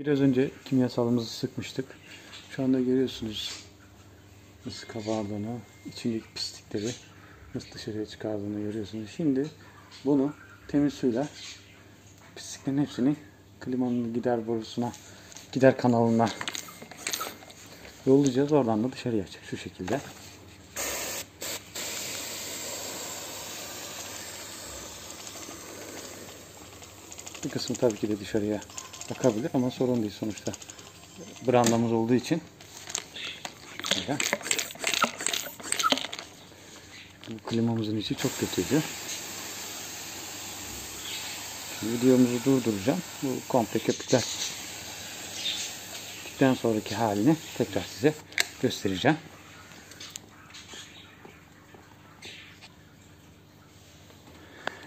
Biraz önce kimyasalımızı sıkmıştık. Şu anda görüyorsunuz nasıl kabardığını, içindeki pislikleri nasıl dışarıya çıkardığını görüyorsunuz. Şimdi bunu temiz suyla pisliklerin hepsini klimanın gider borusuna, gider kanalına yollayacağız. Oradan da dışarıya çık şu şekilde. Bir kısmı tabii ki de dışarıya akabilir ama sorun değil sonuçta. Brandamız olduğu için. Böyle. Bu klimamızın içi çok kötüydü. Videomuzu durduracağım. Bu komple köpükler bittikten sonraki halini tekrar size göstereceğim.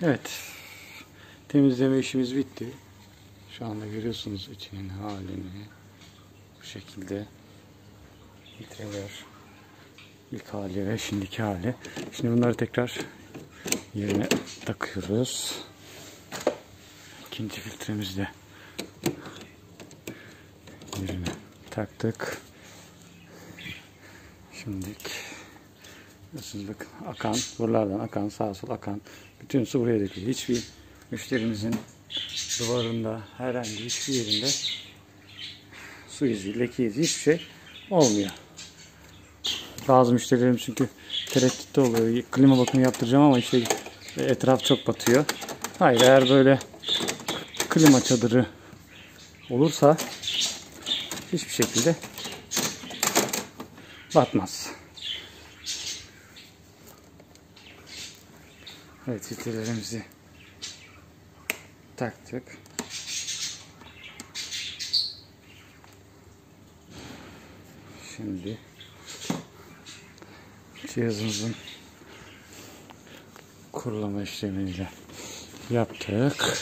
Evet. Temizleme işimiz bitti. Şu anda görüyorsunuz içinin halini. Bu şekilde filtreler ilk hali ve şimdiki hali. Şimdi bunları tekrar yerine takıyoruz. İkinci filtremiz de yerine taktık. Şimdilik Biliyorsunuz bakın akan, buralardan akan, sağa sola akan bütün su buraya dökülüyor. Hiçbir müşterimizin duvarında, herhangi hiçbir yerinde su izi, leke izi hiçbir şey olmuyor. Bazı müşterilerim çünkü tereddütte oluyor. Klima bakımı yaptıracağım ama işte etraf çok batıyor. Hayır eğer böyle klima çadırı olursa hiçbir şekilde batmaz. Evet filtrelerimizi taktık. Şimdi cihazımızın kurulama işlemini yaptık.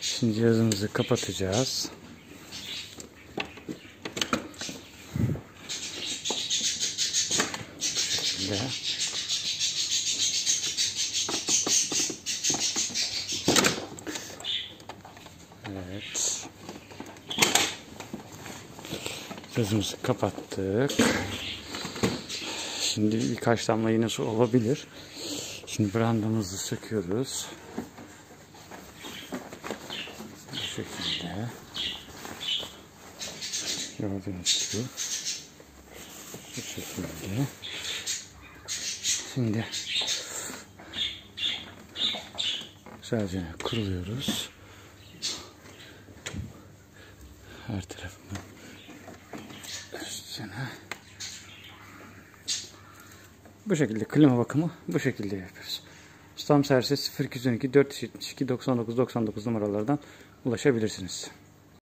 Şimdi cihazımızı kapatacağız. şekilde. Evet. Gözümüzü kapattık. Şimdi birkaç damla yine su olabilir. Şimdi brandamızı söküyoruz. Bu şekilde. Gördüğünüz gibi. Bu şekilde. Şimdi güzelce kuruluyoruz. Her tarafından üstüne. Bu şekilde klima bakımı bu şekilde yapıyoruz. Ustam servise 0212 472 99 99 numaralardan ulaşabilirsiniz.